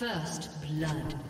First blood.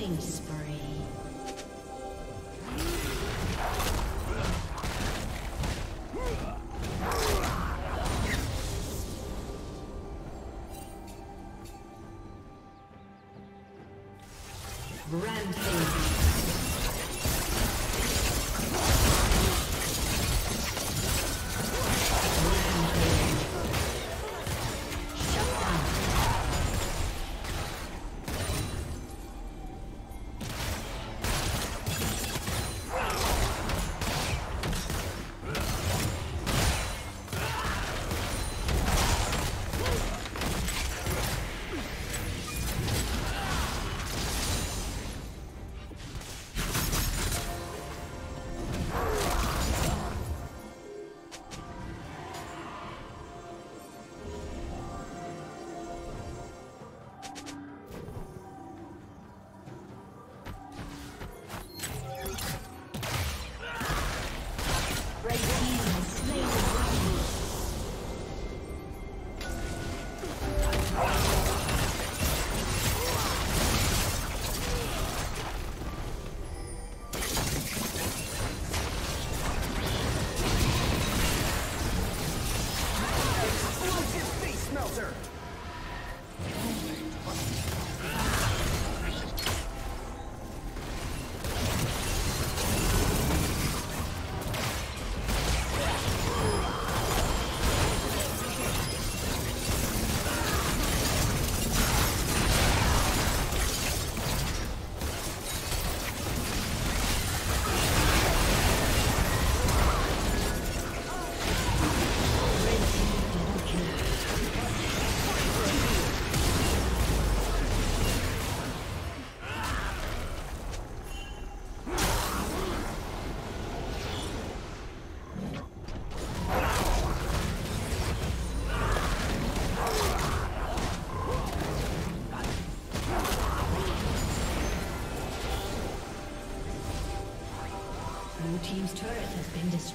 Killing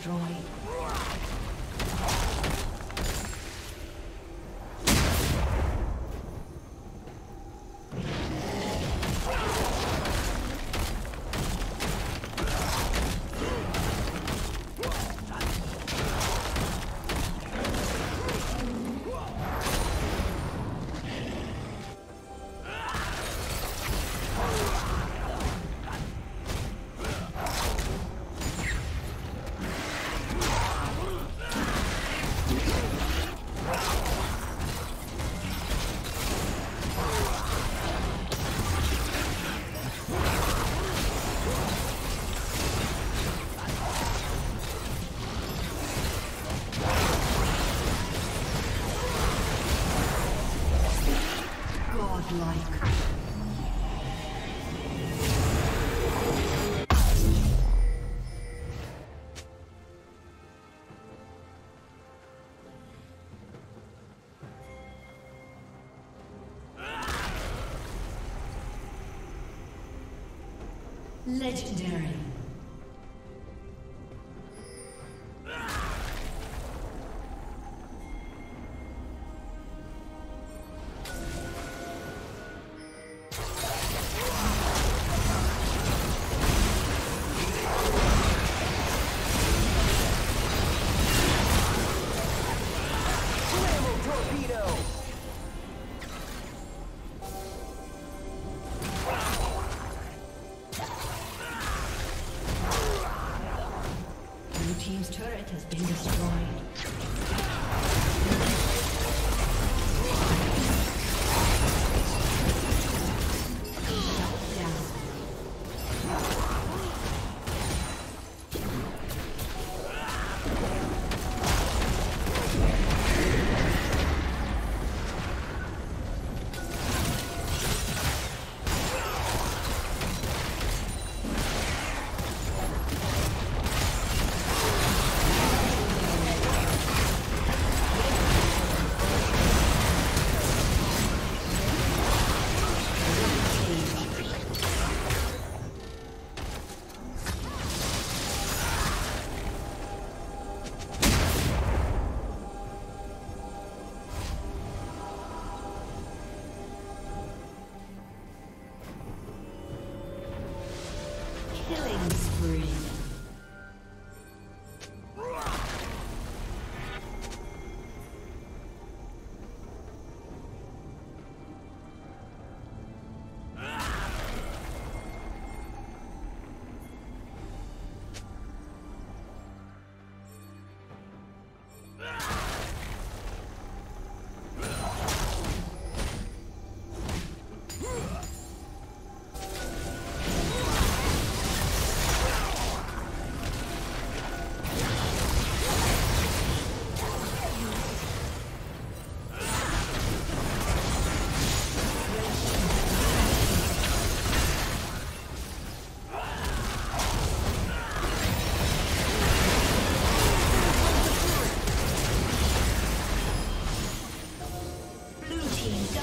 destroyed. Legendary. has been destroyed.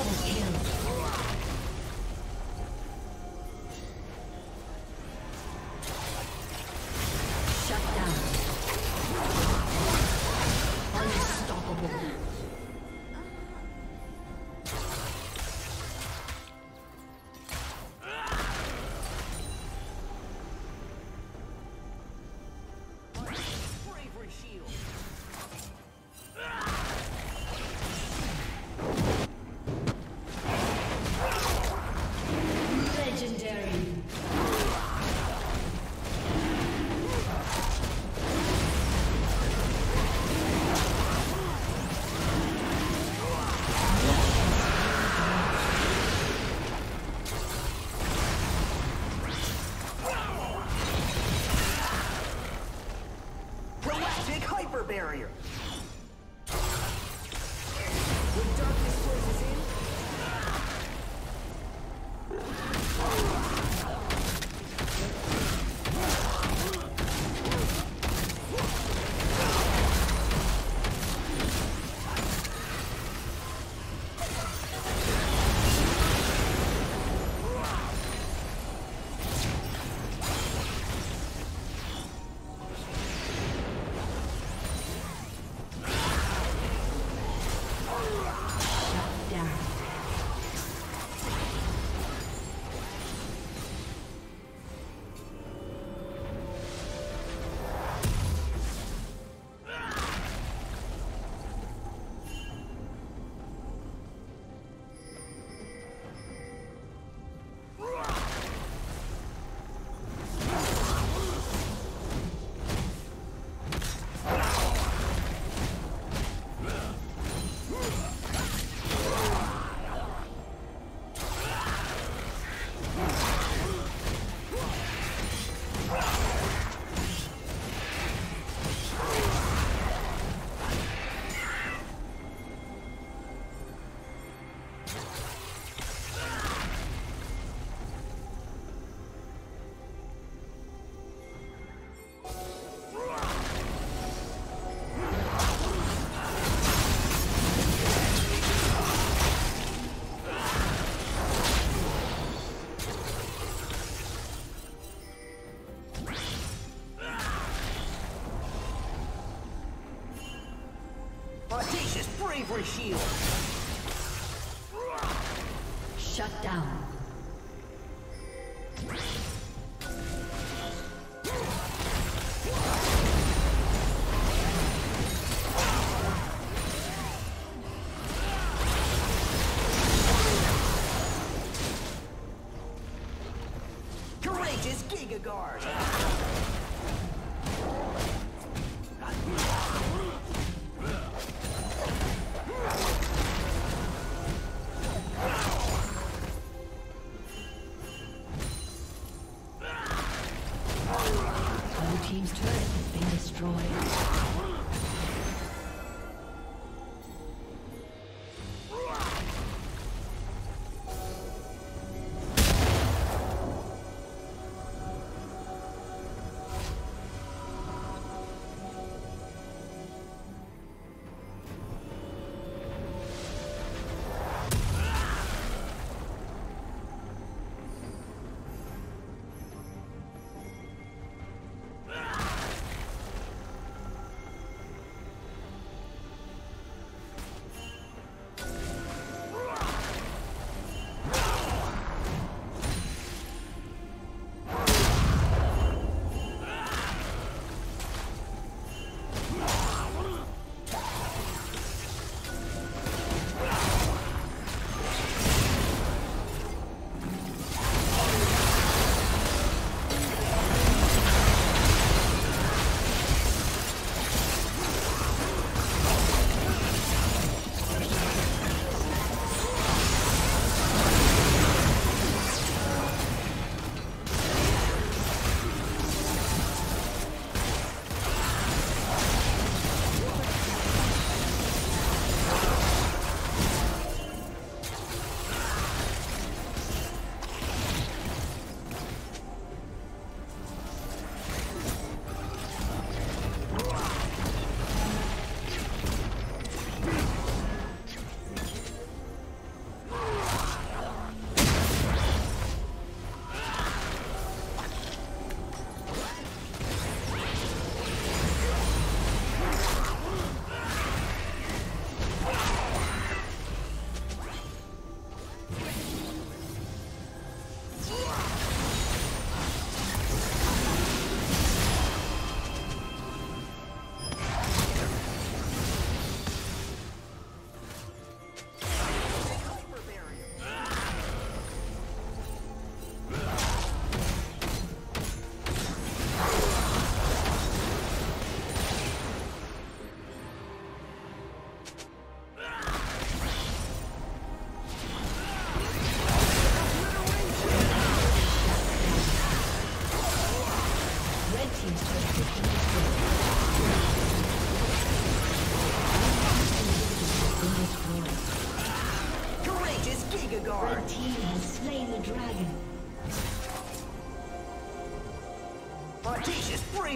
Double kill. Bravery shield.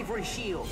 Bravery shield.